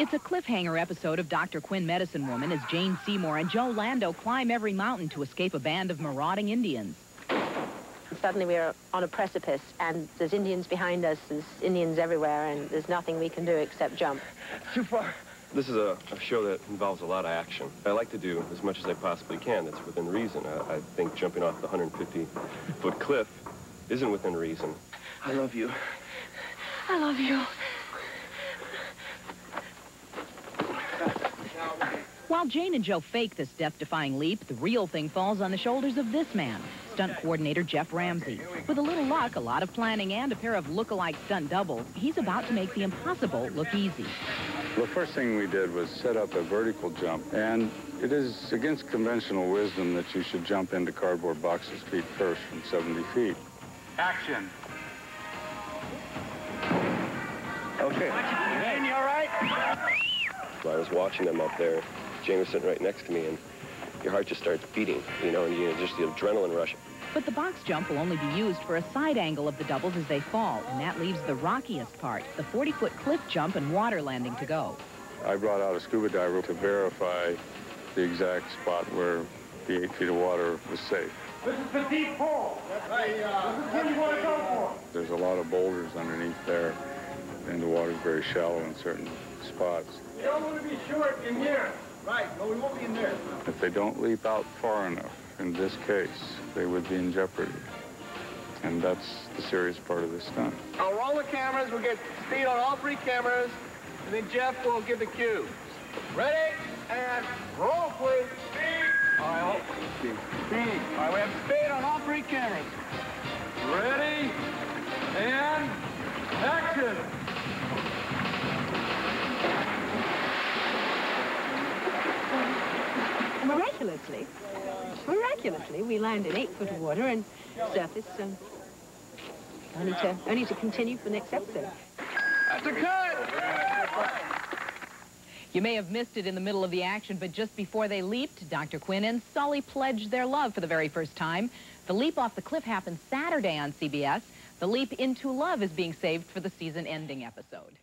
It's a cliffhanger episode of Dr. Quinn Medicine Woman as Jane Seymour and Joe Lando climb every mountain to escape a band of marauding Indians. Suddenly we are on a precipice and there's Indians behind us, there's Indians everywhere, and there's nothing we can do except jump. Too far. This is a, a, show that involves a lot of action. I like to do as much as I possibly can that's within reason. I, I think jumping off the 150-foot cliff isn't within reason. I love you. I love you. While Jane and Joe fake this death-defying leap, the real thing falls on the shoulders of this man, stunt coordinator Jeff Ramsey. With a little luck, a lot of planning, and a pair of look-alike stunt doubles, he's about to make the impossible look easy. The first thing we did was set up a vertical jump, and it is against conventional wisdom that you should jump into cardboard boxes feet first from 70 feet. Action. Okay. Ben, you all right? I was watching them up there Jane was sitting right next to me, and your heart just starts beating, you know, and you know, just the adrenaline rush. But the box jump will only be used for a side angle of the doubles as they fall, and that leaves the rockiest part, the 40-foot cliff jump and water landing to go. I brought out a scuba diver to verify the exact spot where the eight feet of water was safe. This is the deep pool. That's right. Uh, this is where you want to go for. There's a lot of boulders underneath there, and the water's very shallow in certain spots. You don't want to be short in here. Right, no, we won't be in there. If they don't leap out far enough, in this case, they would be in jeopardy. And that's the serious part of this stunt. I'll roll the cameras, we'll get speed on all three cameras, and then Jeff will give the cue. Ready, and roll, please. Speed. All right, speed. Speed. All right, we have speed on all three cameras. Ready, and action. Miraculously, miraculously, we land in eight foot of water and surface um, only to only to continue for the next episode. That's a cut. You may have missed it in the middle of the action, but just before they leaped, Dr. Quinn and Sully pledged their love for the very first time. The leap off the cliff happened Saturday on CBS. The leap into love is being saved for the season-ending episode.